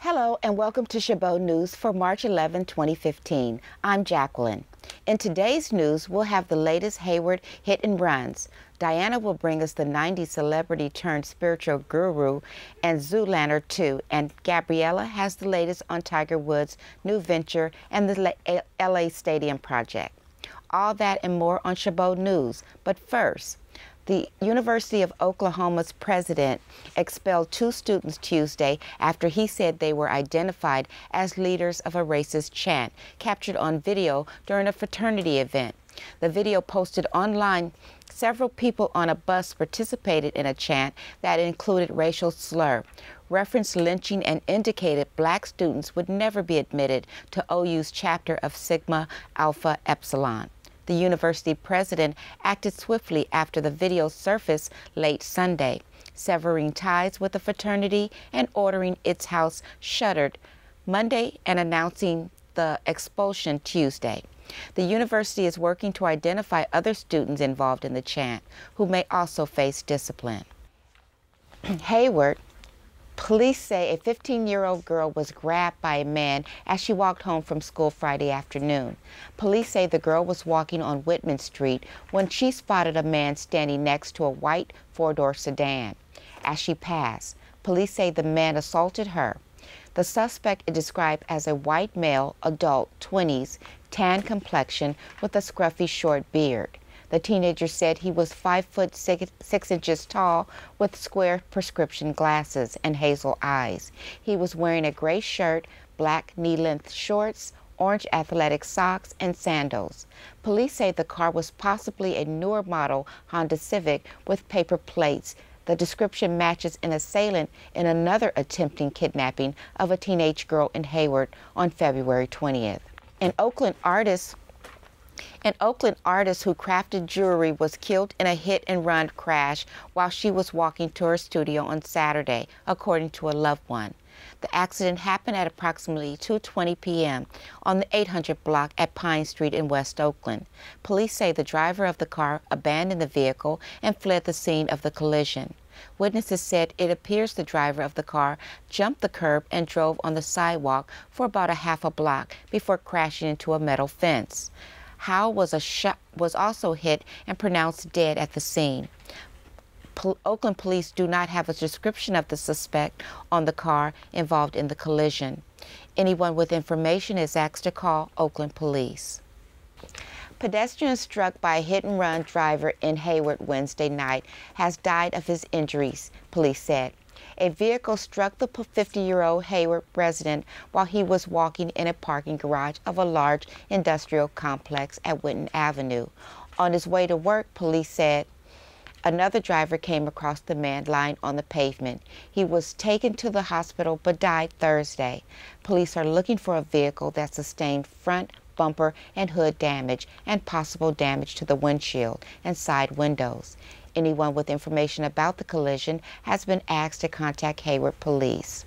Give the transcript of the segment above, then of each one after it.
Hello and welcome to Chabot News for March 11, 2015. I'm Jacqueline. In today's news, we'll have the latest Hayward hit and runs. Diana will bring us the 90s celebrity turned spiritual guru and Zoolander 2. And Gabriella has the latest on Tiger Woods' new venture and the LA Stadium project. All that and more on Chabot News. But first, the University of Oklahoma's president expelled two students Tuesday after he said they were identified as leaders of a racist chant captured on video during a fraternity event. The video posted online, several people on a bus participated in a chant that included racial slur, referenced lynching, and indicated black students would never be admitted to OU's chapter of Sigma Alpha Epsilon. The university president acted swiftly after the video surfaced late Sunday, severing ties with the fraternity and ordering its house shuttered Monday and announcing the expulsion Tuesday. The university is working to identify other students involved in the chant who may also face discipline. Hayward, Police say a 15 year old girl was grabbed by a man as she walked home from school Friday afternoon. Police say the girl was walking on Whitman Street when she spotted a man standing next to a white four door sedan. As she passed, police say the man assaulted her. The suspect is described as a white male, adult, 20s, tan complexion with a scruffy short beard. The teenager said he was five foot six, six, inches tall with square prescription glasses and hazel eyes. He was wearing a gray shirt, black knee length shorts, orange athletic socks, and sandals. Police say the car was possibly a newer model Honda Civic with paper plates. The description matches an assailant in another attempting kidnapping of a teenage girl in Hayward on February 20th. An Oakland artist an Oakland artist who crafted jewelry was killed in a hit and run crash while she was walking to her studio on Saturday, according to a loved one. The accident happened at approximately 2:20 p.m. on the 800 block at Pine Street in West Oakland. Police say the driver of the car abandoned the vehicle and fled the scene of the collision. Witnesses said it appears the driver of the car jumped the curb and drove on the sidewalk for about a half a block before crashing into a metal fence. Howe was, a was also hit and pronounced dead at the scene. Pol Oakland police do not have a description of the suspect on the car involved in the collision. Anyone with information is asked to call Oakland police. Pedestrian struck by a hit and run driver in Hayward Wednesday night has died of his injuries, police said a vehicle struck the 50 year old Hayward resident while he was walking in a parking garage of a large industrial complex at Winton Avenue. On his way to work, police said another driver came across the man lying on the pavement. He was taken to the hospital but died Thursday. Police are looking for a vehicle that sustained front, bumper, and hood damage and possible damage to the windshield and side windows. Anyone with information about the collision has been asked to contact Hayward Police.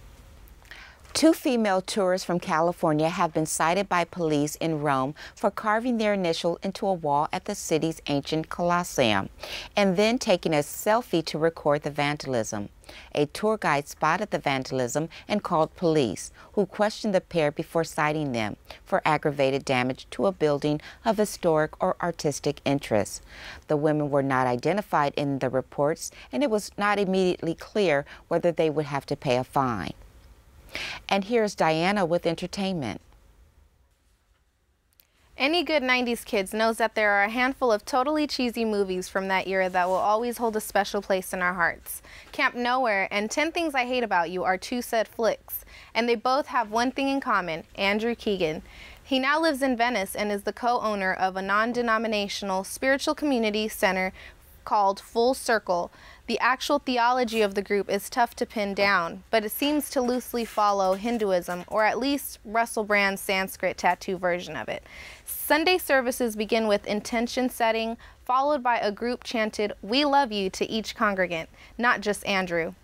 Two female tourists from California have been cited by police in Rome for carving their initial into a wall at the city's ancient Colosseum and then taking a selfie to record the vandalism. A tour guide spotted the vandalism and called police, who questioned the pair before citing them for aggravated damage to a building of historic or artistic interest. The women were not identified in the reports, and it was not immediately clear whether they would have to pay a fine. And here's Diana with entertainment. Any good 90s kids knows that there are a handful of totally cheesy movies from that era that will always hold a special place in our hearts. Camp Nowhere and 10 Things I Hate About You are two said flicks, and they both have one thing in common, Andrew Keegan. He now lives in Venice and is the co-owner of a non-denominational spiritual community center called Full Circle. The actual theology of the group is tough to pin down, but it seems to loosely follow Hinduism, or at least Russell Brand's Sanskrit tattoo version of it. Sunday services begin with intention setting, followed by a group chanted, We love you to each congregant, not just Andrew.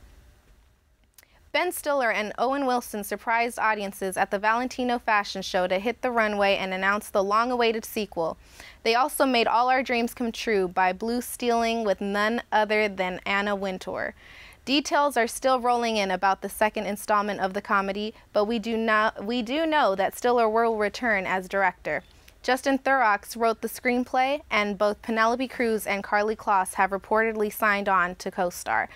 Ben Stiller and Owen Wilson surprised audiences at the Valentino fashion show to hit the runway and announce the long awaited sequel. They also made all our dreams come true by blue stealing with none other than Anna Wintour. Details are still rolling in about the second installment of the comedy, but we do not we do know that Stiller will return as director. Justin Theroux wrote the screenplay, and both Penelope Cruz and Karlie Kloss have reportedly signed on to co-star.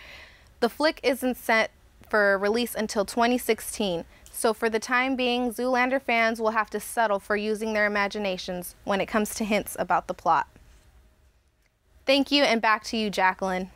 The flick isn't set for release until 2016, so for the time being, Zoolander fans will have to settle for using their imaginations when it comes to hints about the plot. Thank you, and back to you, Jacqueline.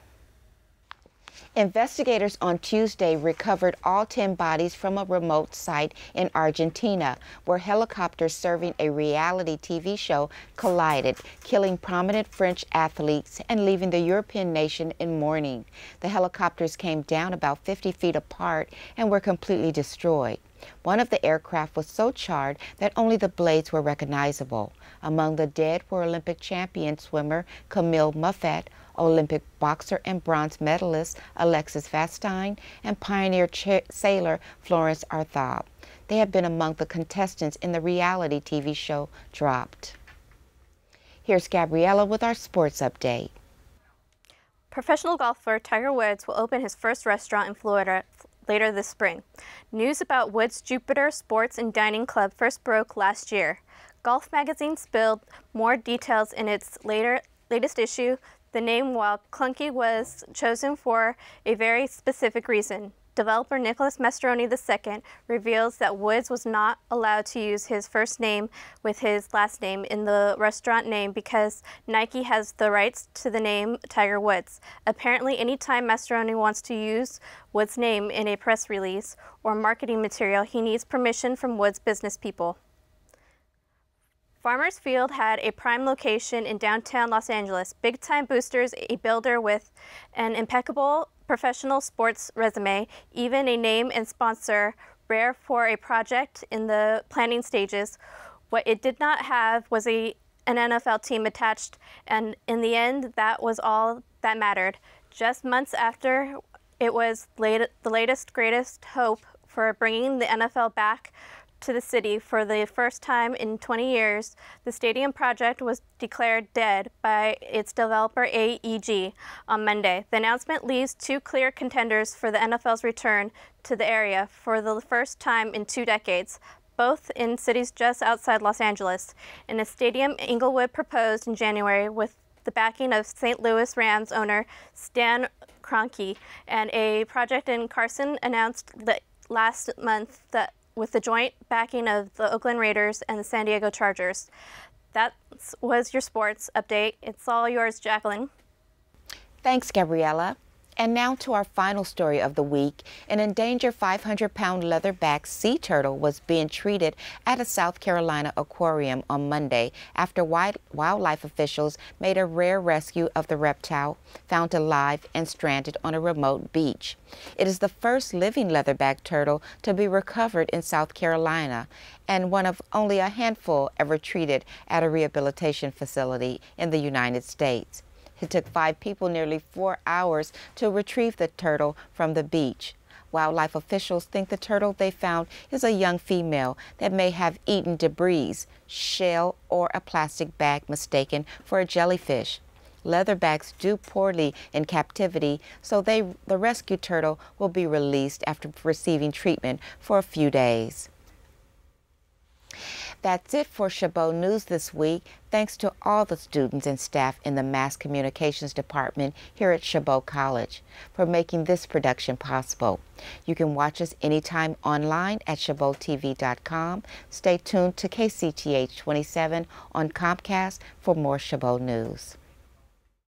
Investigators on Tuesday recovered all 10 bodies from a remote site in Argentina where helicopters serving a reality TV show collided, killing prominent French athletes and leaving the European nation in mourning. The helicopters came down about 50 feet apart and were completely destroyed. One of the aircraft was so charred that only the blades were recognizable. Among the dead were Olympic champion swimmer Camille Muffat, Olympic boxer and bronze medalist Alexis Vastine, and pioneer sailor Florence Arthaud. They have been among the contestants in the reality TV show Dropped. Here's Gabriella with our sports update. Professional golfer Tiger Woods will open his first restaurant in Florida later this spring. News about Woods Jupiter Sports and Dining Club first broke last year. Golf magazine spilled more details in its later latest issue the name, while clunky, was chosen for a very specific reason. Developer Nicholas Mastroeni II reveals that Woods was not allowed to use his first name with his last name in the restaurant name because Nike has the rights to the name Tiger Woods. Apparently, anytime Mastroeni wants to use Woods' name in a press release or marketing material, he needs permission from Woods' business people. Farmers Field had a prime location in downtown Los Angeles. Big Time Boosters, a builder with an impeccable professional sports resume, even a name and sponsor, rare for a project in the planning stages. What it did not have was a an NFL team attached, and in the end, that was all that mattered. Just months after it was late, the latest, greatest hope for bringing the NFL back to the city for the first time in 20 years, the stadium project was declared dead by its developer AEG on Monday. The announcement leaves two clear contenders for the NFL's return to the area for the first time in two decades, both in cities just outside Los Angeles. In a stadium Inglewood proposed in January with the backing of St. Louis Rams owner Stan Kroenke, and a project in Carson announced last month that with the joint backing of the Oakland Raiders and the San Diego Chargers. That was your sports update. It's all yours, Jacqueline. Thanks, Gabriella. And now to our final story of the week. An endangered 500 pound leatherback sea turtle was being treated at a South Carolina aquarium on Monday after wildlife officials made a rare rescue of the reptile found alive and stranded on a remote beach. It is the first living leatherback turtle to be recovered in South Carolina and one of only a handful ever treated at a rehabilitation facility in the United States. It took five people nearly four hours to retrieve the turtle from the beach. Wildlife officials think the turtle they found is a young female that may have eaten debris, shell, or a plastic bag mistaken for a jellyfish. Leatherbacks do poorly in captivity, so they, the rescue turtle will be released after receiving treatment for a few days. That's it for Chabot News this week. Thanks to all the students and staff in the Mass Communications Department here at Chabot College for making this production possible. You can watch us anytime online at ChabotTV.com. Stay tuned to KCTH 27 on Comcast for more Chabot News.